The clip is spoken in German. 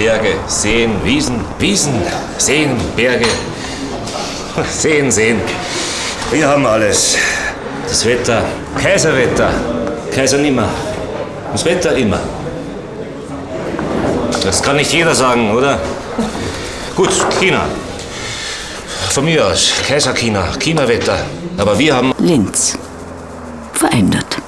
Berge, Seen, Wiesen, Wiesen, Seen, Berge. Seen, Seen. Wir haben alles. Das Wetter, Kaiserwetter, Kaiser nimmer. Das Wetter immer. Das kann nicht jeder sagen, oder? Gut, China. Von mir aus, Kaiser China, China-Wetter. Aber wir haben Linz. Verändert.